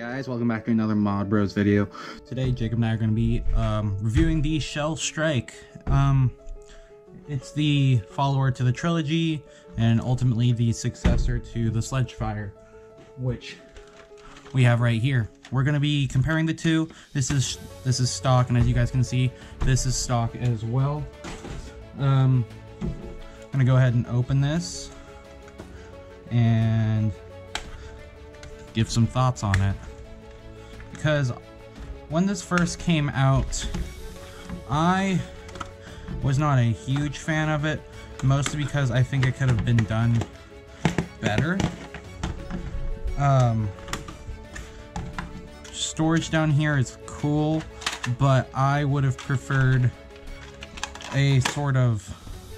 guys, welcome back to another Mod Bros video. Today Jacob and I are going to be um, reviewing the Shell Strike. Um, it's the follower to the trilogy and ultimately the successor to the Sledgefire, which we have right here. We're going to be comparing the two. This is this is stock and as you guys can see, this is stock as well. Um, I'm going to go ahead and open this and give some thoughts on it. Because when this first came out, I was not a huge fan of it, mostly because I think it could have been done better. Um, storage down here is cool, but I would have preferred a sort of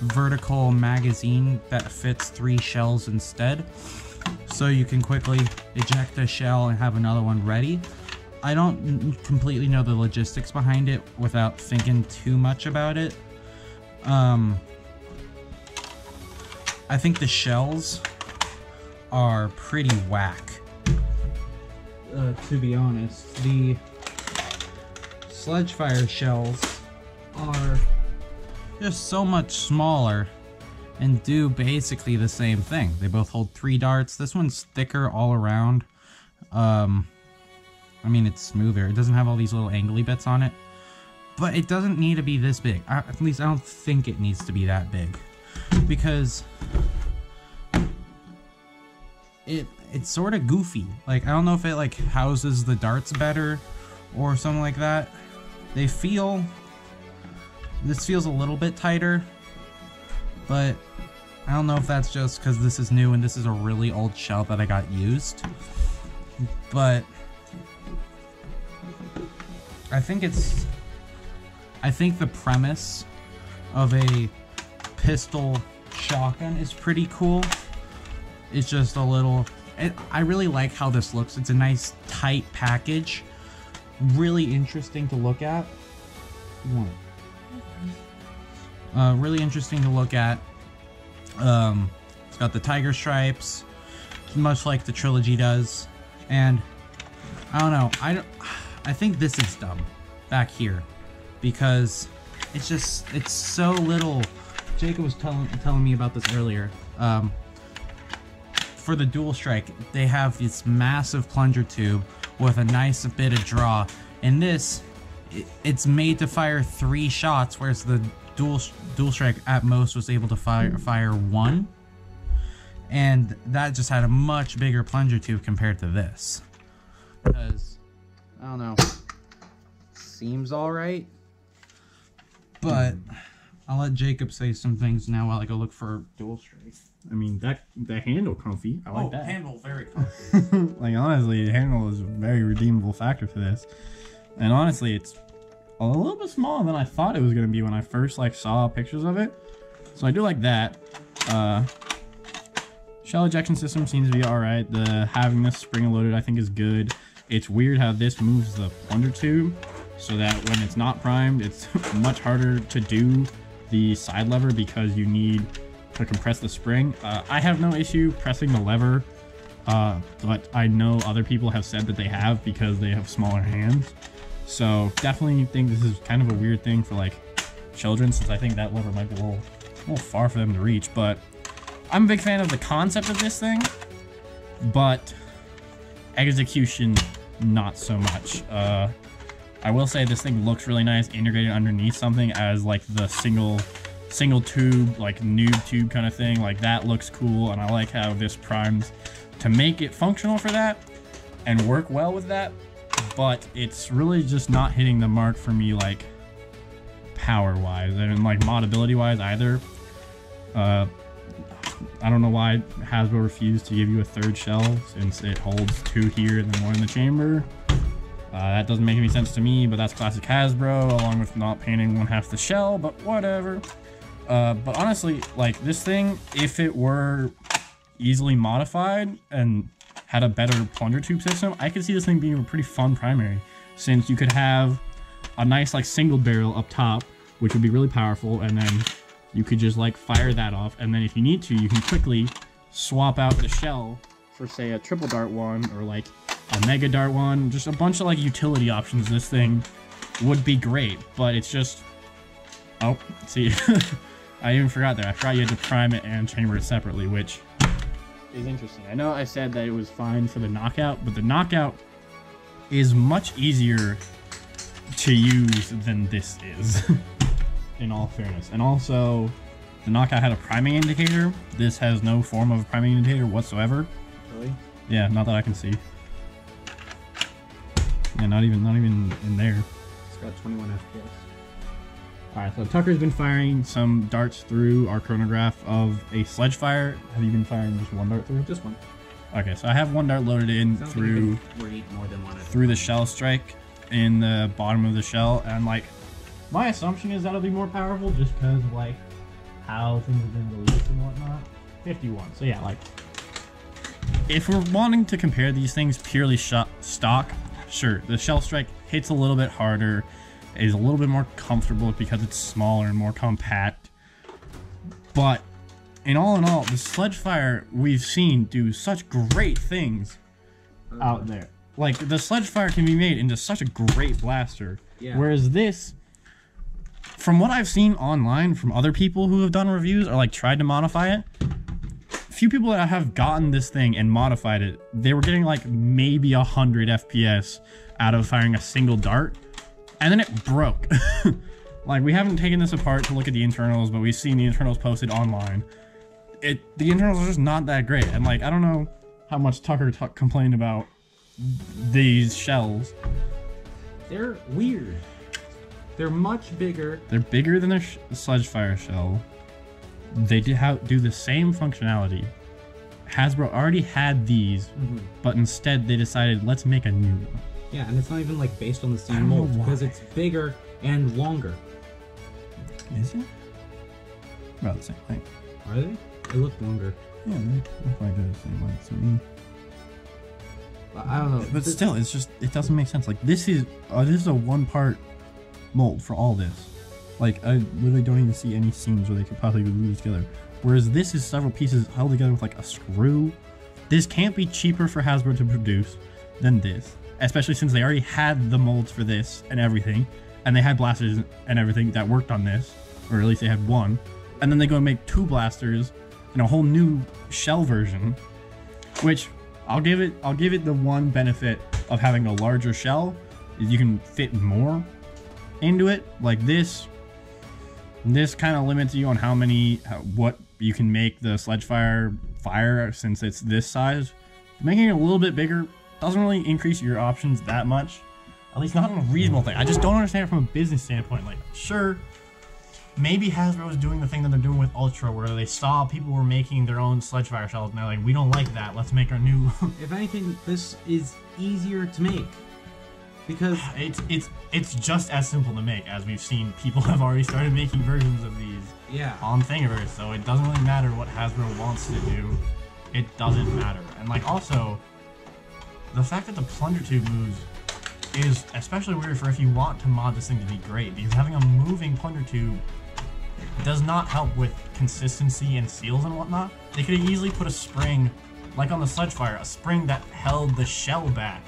vertical magazine that fits three shells instead so you can quickly eject a shell and have another one ready. I don't completely know the logistics behind it without thinking too much about it. Um, I think the shells are pretty whack. Uh, to be honest, the Sledgefire shells are just so much smaller and do basically the same thing. They both hold three darts. This one's thicker all around. Um, I mean, it's smoother. It doesn't have all these little angly bits on it. But it doesn't need to be this big. I, at least I don't think it needs to be that big. Because it it's sort of goofy. Like, I don't know if it, like, houses the darts better or something like that. They feel... This feels a little bit tighter, but I don't know if that's just because this is new and this is a really old shell that I got used. But I think it's I think the premise of a pistol shotgun is pretty cool. It's just a little it, I really like how this looks. It's a nice tight package. Really interesting to look at. Uh, really interesting to look at. Um, it's got the tiger stripes, much like the trilogy does. And I don't know. I don't. I think this is dumb back here because it's just it's so little. Jacob was telling telling me about this earlier. Um, for the dual strike, they have this massive plunger tube with a nice bit of draw. And this, it, it's made to fire three shots, whereas the dual dual strike at most was able to fire fire one, and that just had a much bigger plunger tube compared to this. Because I don't know, seems all right, but I'll let Jacob say some things now while I go look for dual strike. I mean that the handle comfy. I like oh, that. handle very comfy. like honestly, the handle is a very redeemable factor for this. And honestly, it's a little bit smaller than I thought it was gonna be when I first like saw pictures of it. So I do like that. Uh, shell ejection system seems to be all right. The having this spring loaded I think is good. It's weird how this moves the plunger tube so that when it's not primed, it's much harder to do the side lever because you need to compress the spring. Uh, I have no issue pressing the lever, uh, but I know other people have said that they have because they have smaller hands. So definitely think this is kind of a weird thing for like children since I think that lever might be a little, a little far for them to reach. But I'm a big fan of the concept of this thing, but execution not so much. Uh, I will say this thing looks really nice integrated underneath something as like the single single tube like noob tube kind of thing like that looks cool and I like how this primes to make it functional for that and work well with that but it's really just not hitting the mark for me like power wise and like modability wise either uh I don't know why Hasbro refused to give you a third shell since it holds two here and then one in the chamber. Uh, that doesn't make any sense to me but that's classic Hasbro along with not painting one half the shell but whatever. Uh, but honestly like this thing if it were easily modified and had a better plunger tube system, I could see this thing being a pretty fun primary since you could have a nice like single barrel up top, which would be really powerful, and then you could just like fire that off, and then if you need to, you can quickly swap out the shell for say a triple dart one or like a Mega Dart one, just a bunch of like utility options. This thing would be great, but it's just. Oh, see, I even forgot there. I forgot you had to prime it and chamber it separately, which is interesting. I know I said that it was fine for the knockout, but the knockout is much easier to use than this is, in all fairness. And also, the knockout had a priming indicator. This has no form of a priming indicator whatsoever. Really? Yeah, not that I can see. Yeah, not even not even in there. It's got 21 FPS. All right, so Tucker's been firing some darts through our chronograph of a sledge fire. Have you been firing just one dart through? Just one. Okay, so I have one dart loaded in Sounds through like you can read more than one. through the shell strike in the bottom of the shell, and like my assumption is that'll be more powerful just because of like how things have been released and whatnot. 51. So yeah, like if we're wanting to compare these things purely stock, sure, the shell strike hits a little bit harder, is a little bit more comfortable because it's smaller and more compact. But in all in all, the sledge fire we've seen do such great things out there. Like the sledge fire can be made into such a great blaster. Yeah. Whereas this, from what I've seen online from other people who have done reviews or like tried to modify it, few people that have gotten this thing and modified it, they were getting like maybe a hundred FPS out of firing a single dart, and then it broke. like we haven't taken this apart to look at the internals, but we've seen the internals posted online. It the internals are just not that great, and like I don't know how much Tucker complained about these shells. They're weird. They're much bigger. They're bigger than their sh- sledge fire shell. They do, ha- do the same functionality. Hasbro already had these, but instead they decided let's make a new one. Yeah, and it's not even like based on the same mold because it's bigger and longer. Is it? About the same thing. Are they? They look longer. Yeah, they look like they're the same length to me. But I don't know. But still, it's just it doesn't make sense. Like this is uh, this is a one part mold for all this. Like I literally don't even see any seams where they could possibly glue this together. Whereas this is several pieces held together with like a screw. This can't be cheaper for Hasbro to produce than this, especially since they already had the molds for this and everything, and they had blasters and everything that worked on this, or at least they had one. And then they go and make two blasters and a whole new shell version which I'll give it I'll give it the one benefit of having a larger shell is you can fit more into it like this this kind of limits you on how many how, what you can make the sledge fire fire since it's this size making it a little bit bigger doesn't really increase your options that much at least not in a reasonable thing I just don't understand it from a business standpoint like sure maybe Hasbro is doing the thing that they're doing with Ultra, where they saw people were making their own Sledgefire shells, and they're like, we don't like that. Let's make our new. if anything, this is easier to make because it's it's it's just as simple to make as we've seen. People have already started making versions of these yeah, on Thingiverse, so it doesn't really matter what Hasbro wants to do. It doesn't matter, and like also, the fact that the plunger tube moves is especially weird for if you want to mod this thing to be great, because having a moving plunger tube does not help with consistency and seals and whatnot. They could have easily put a spring, like on the Sledgefire, a spring that held the shell back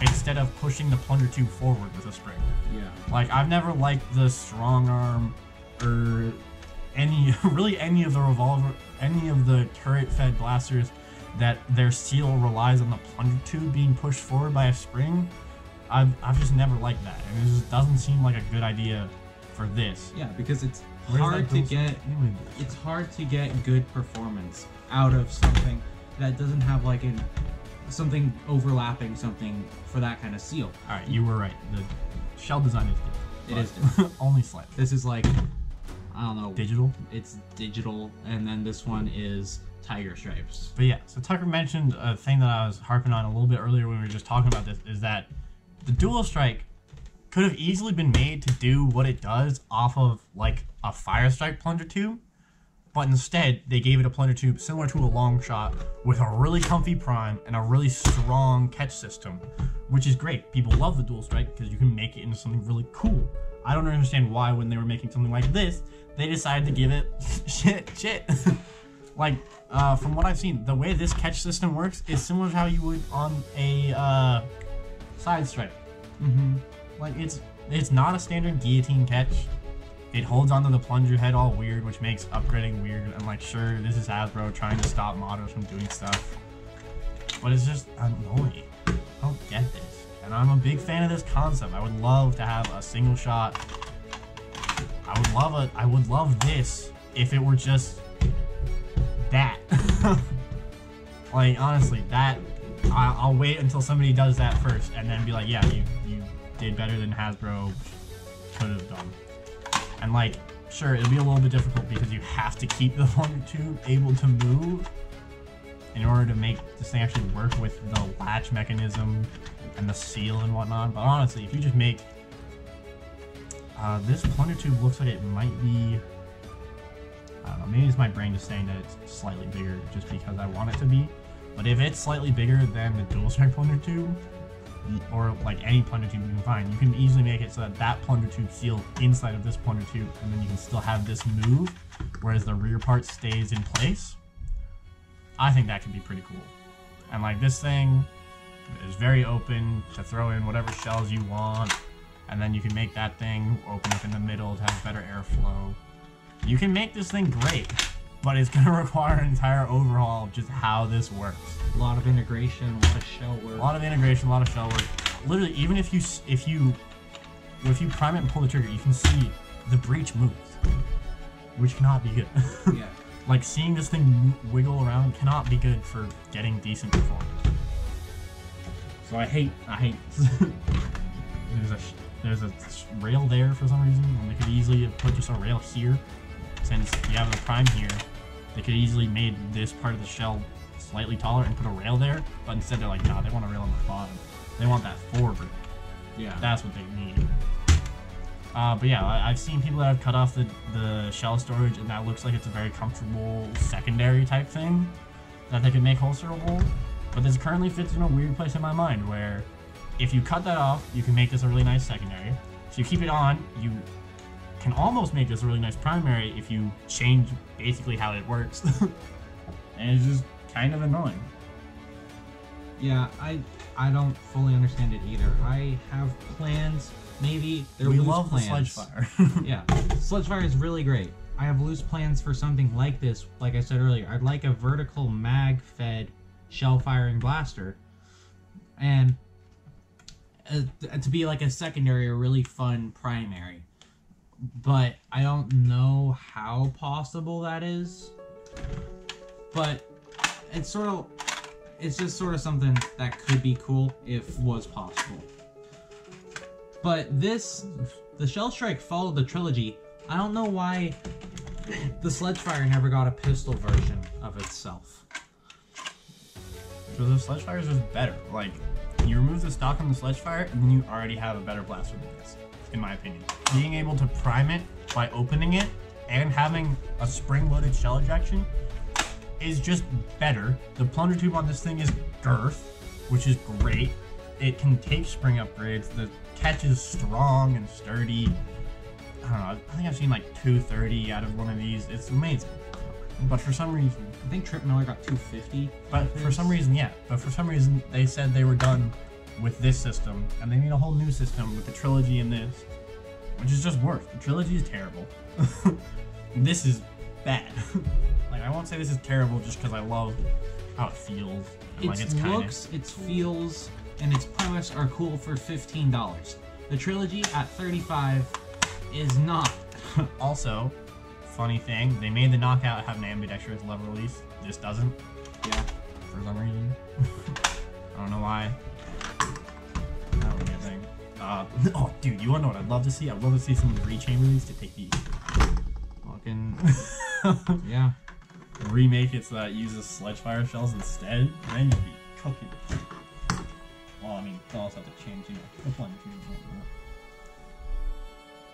instead of pushing the plunger tube forward with a spring. yeah. Like I've never liked the strong arm or any really any of the revolver any of the turret fed blasters that their seal relies on the plunger tube being pushed forward by a spring. I've, I've just never liked that. And it just doesn't seem like a good idea for this. Yeah, because it's Where's hard to get it's hard to get good performance out of something that doesn't have like an something overlapping something for that kind of seal. All right, you were right. The shell design is good. It is but only slightly. This is like I don't know. Digital. It's digital, and then this one is tiger stripes. But yeah, so Tucker mentioned a thing that I was harping on a little bit earlier when we were just talking about this is that the dual strike could have easily been made to do what it does off of like a fire strike plunger tube, but instead they gave it a plunger tube similar to a long shot with a really comfy prime and a really strong catch system, which is great. People love the dual strike because you can make it into something really cool. I don't understand why when they were making something like this, they decided to give it shit shit. like uh, from what I've seen, the way this catch system works is similar to how you would on a uh, side strike. Mm-hmm. Like it's it's not a standard guillotine catch. It holds onto the plunger head all weird, which makes upgrading weird. I'm like, sure, this is Hasbro trying to stop modders from doing stuff, but it's just annoying. I don't get this, and I'm a big fan of this concept. I would love to have a single shot. I would love a. I would love this if it were just that. like honestly, that I'll wait until somebody does that first, and then be like, yeah, you you did better than Hasbro could have done. And like, sure, it'll be a little bit difficult because you have to keep the plunger tube able to move in order to make this thing actually work with the latch mechanism and the seal and whatnot. But honestly, if you just make uh, this plunger tube looks like it might be. I don't know. Maybe it's my brain just saying that it's slightly bigger just because I want it to be. But if it's slightly bigger than the dual strike plunger tube, or like any plunger tube you can find, you can easily make it so that that plunger tube seal inside of this plunger tube, and then you can still have this move, whereas the rear part stays in place. I think that could be pretty cool. And like this thing is very open to throw in whatever shells you want, and then you can make that thing open up in the middle to have better airflow. You can make this thing great, but it's gonna require an entire overhaul of just how this works. A lot of integration, a lot of shell work. A lot of integration, a lot of shell work. Literally, even if you if you if you prime it and pull the trigger, you can see the breach moves, which cannot be good. yeah. like seeing this thing wiggle around cannot be good for getting decent performance. So I hate I hate. there's a there's a rail there for some reason, and they could easily have put just a rail here. Since you have the prime here, they could easily made this part of the shell slightly taller and put a rail there. But instead they're like, nah, they want a rail on the bottom. They want that forward. Yeah. That's what they need. Uh, but yeah, I, I've seen people that have cut off the, the shell storage, and that looks like it's a very comfortable secondary type thing that they could make holsterable. But this currently fits in a weird place in my mind where if you cut that off, you can make this a really nice secondary. If you keep it on, you can almost make this a really nice primary if you change basically how it works. and it's just kind of annoying. Yeah, I I don't fully understand it either. I have plans. Maybe they're we loose love plans. the sledge fire. yeah, sledge fire is really great. I have loose plans for something like this. Like I said earlier, I'd like a vertical mag-fed shell firing blaster, and uh, to be like a secondary, a really fun primary. But I don't know how possible that is. But it's sort of, it's just sort of something that could be cool if was possible. But this, the Shell Strike followed the trilogy. I don't know why the Sledgefire never got a pistol version of itself. So the sledge fire is just better. Like, you remove the stock on the Sledgefire, and then you already have a better blaster than this, in my opinion. Being able to prime it by opening it and having a spring-loaded shell ejection is just better. The plunger tube on this thing is girth, which is great. It can take spring upgrades. The catch is strong and sturdy. I don't know. I think I've seen like 230 out of one of these. It's amazing. But for some reason, I think Trip Miller got 250. but for some reason, yeah. But for some reason, they said they were done with this system, and they need a whole new system with the trilogy and this, which is just worse. The trilogy is terrible. this is bad. like I won't say this is terrible just because I love how it feels. and, like its kind looks, its feels, and its premise are cool for fifteen dollars. The trilogy at thirty-five is not. Also, funny thing, they made the knockout have an ambidextrous lever release. This doesn't. Yeah. for some reason. I don't know why. Uh, oh, dude, you wanna know what I'd love to see? I'd love to see some rechamber release to take these. Fucking yeah. Remake it so that it uses sledge fire shells instead, then you'd be cooking. Well, I mean, they'll also have to change, you know, the plunger tubes and.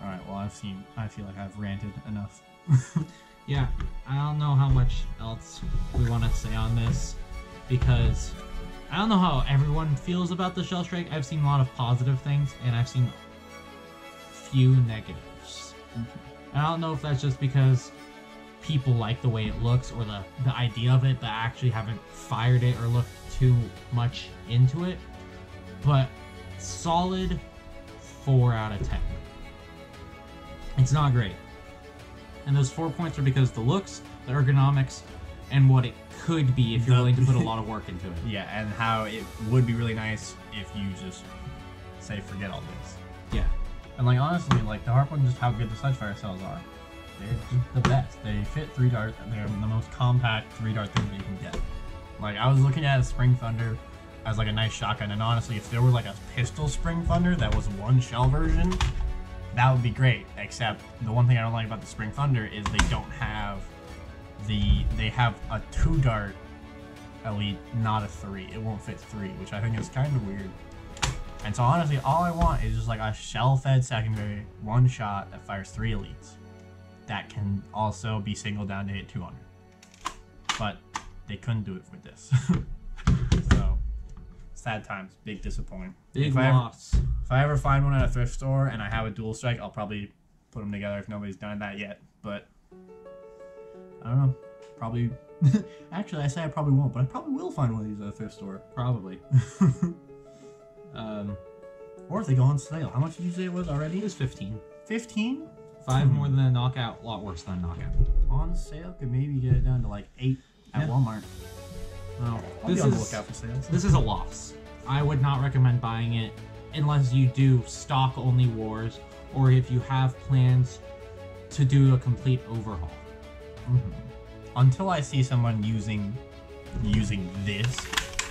Alright, well, I've seen, I feel like I've ranted enough. Yeah, I don't know how much else we want to say on this because I don't know how everyone feels about the Shell Strike. I've seen a lot of positive things and I've seen few negatives. Mm-hmm. I don't know if that's just because people like the way it looks or the the idea of it that actually haven't fired it or looked too much into it. But solid four out of ten. It's not great. And those four points are because the looks, the ergonomics, and what it could be if you're willing to put a lot of work into it. Yeah, and how it would be really nice if you just say forget all this. Yeah. And like honestly, like the Harpoon, just how good the Sledgefire cells are. They're just the best. They fit three dart. They're the most compact three dart thing that you can get. Like I was looking at a Spring Thunder as like a nice shotgun, and honestly, if there were like a pistol Spring Thunder that was one shell version, that would be great. Except the one thing I don't like about the Spring Thunder is they don't have the they have a two dart elite, not a three. It won't fit three, which I think is kind of weird. And so honestly, all I want is just like a shell-fed secondary, one shot that fires three elites, that can also be singled down to hit 200. But they couldn't do it with this. so sad times, big disappointment. Big if I, ever, loss. if I ever find one at a thrift store and I have a dual strike, I'll probably put them together if nobody's done that yet. But I don't know. Probably. Actually, I say I probably won't, but I probably will find one of these at a thrift store. Probably. um, Or if they go on sale. How much did you say it was already? it was 15. 15? Five more than a knockout, a lot worse than a knockout. On sale? Could maybe get it down to like 8 at Yeah. Walmart. No, I'll this be on the is lookout for sales. this is a loss. I would not recommend buying it unless you do stock only wars or if you have plans to do a complete overhaul. Until I see someone using using this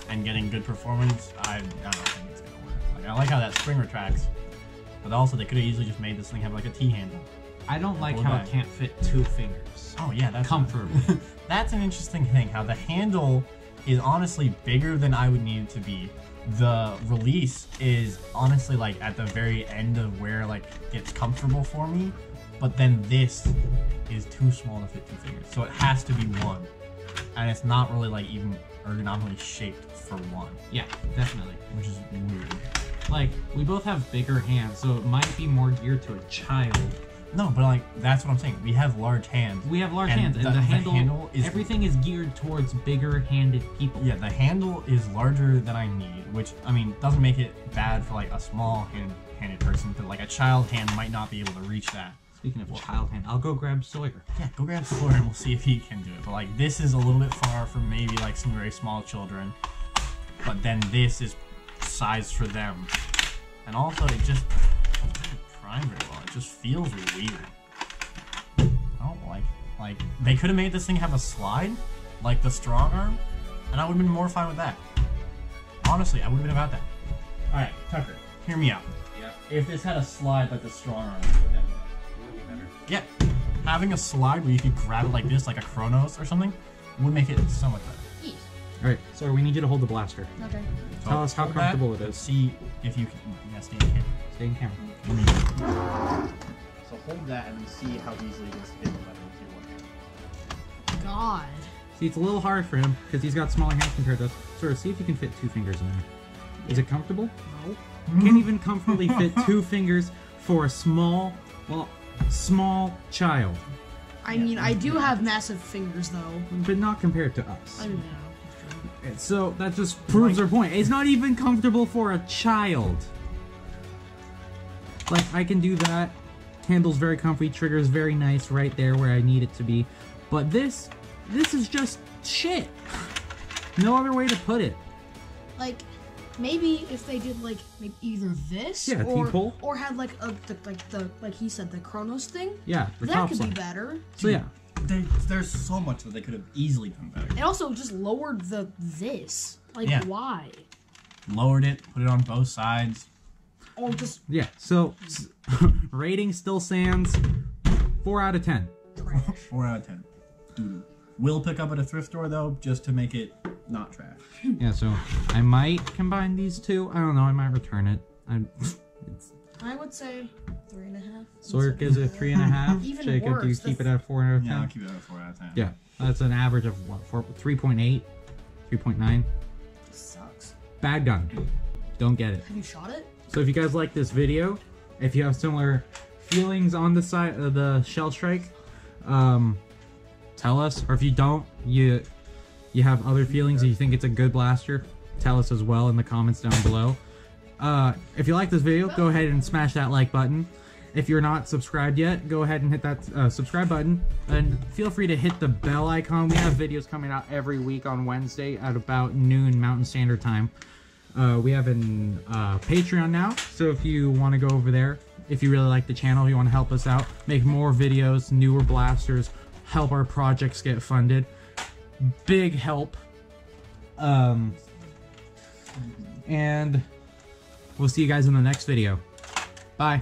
and getting good performance, I, I don't think it's gonna work. Like I like how that spring retracts, but also they could have easily just made this thing have like a T handle. I don't like how back. it can't fit two fingers. Oh yeah, that's Comfortably. that's an interesting thing. How the handle is honestly bigger than I would need it to be. The release is honestly like at the very end of where like it's comfortable for me, but then this is too small to fit two fingers, so it has to be one, and it's not really like even ergonomically shaped for one, Yeah, definitely. which is weird. Like we both have bigger hands, so it might be more geared to a child. No, but like that's what I'm saying. We have large hands. We have large And hands, and the- the, the handle, handle is- everything is geared towards bigger-handed people. Yeah, the handle is larger than I need, which I mean doesn't make it bad for like a small hand handed person, but like a child hand might not be able to reach that. Speaking of child hand, I'll go grab Sawyer. Yeah, go grab Sawyer and we'll see if he can do it. But like this is a little bit far from maybe like some very small children. But then this is sized for them. And also it just doesn't prime very well. It just feels weird. I don't like like they could have made this thing have a slide, like the strong arm, and I would have been more fine with that. Honestly, I would have been about that. Alright, Tucker, hear me out. Yep. If this had a slide like the strong arm, Yeah, having a slide where you could grab it like this, like a Chronos or something, would make it so much better. Yeet. All right, Sawyer, we need you to hold the blaster. Okay. So Tell us how hold that comfortable it and. See if you can. Yeah, stay in camera. Stay in camera. So hold that and see how easily it is to fit the weapon with your one hand. God. See, it's a little hard for him because he's got smaller hands compared to us. Sawyer, see if you can fit two fingers in there. Is it comfortable? No. Can't even comfortably fit two fingers for a small, well, small child, I mean, I do have massive fingers though. but not compared to us. I know. So that just proves our point. It's not even comfortable for a child. Like I can do that. Handle's very comfy, trigger's very nice right there where I need it to be. But this this is just shit. No other way to put it. Like, maybe if they did like maybe either this Yeah, or T-pole. or had like a the, like the like he said the Chronos thing. Yeah, the that top could be better. So yeah. They, there's so much that they could have easily done better. And also just lowered the this. Like Yeah. why? Lowered it, put it on both sides. Or just Yeah. So rating still stands 4 out of 10. trash. Four out of ten. Doo-doo. Will pick up at a thrift store though, just to make it not trash. Yeah, so I might combine these two. I don't know, I might return it. I'm it's I would say three and a half. Sawyer gives it a three and a half. Even Jacob, do you worse, keep it at four out of ten? Yeah, I'll keep it at four out of ten. Yeah, that's an average of what, four, 3.8, 3.9. Sucks. Bad gun. Don't get it. Have you shot it? So if you guys like this video, if you have similar feelings on the side of the shell strike, um, tell us. Or if you don't, you you have other feelings and you think it's a good blaster, tell us as well in the comments down below. Uh, if you like this video, go ahead and smash that like button. If you're not subscribed yet, go ahead and hit that uh, subscribe button. And feel free to hit the bell icon. We have videos coming out every week on Wednesday at about noon Mountain Standard Time. Uh, we have an uh, Patreon now, so if you want to go over there, if you really like the channel, you want to help us out, make more videos, newer blasters, help our projects get funded. Big help. Um, and we'll see you guys in the next video. Bye.